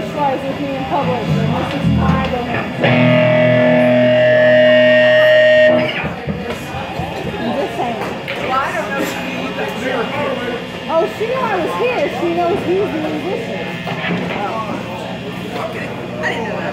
socialize with me in public, and this is my domain. I'm just saying. Well, I don't know if you need that here. Oh, she knew I was here. She knows he's doing this. Oh. Okay. I didn't know that.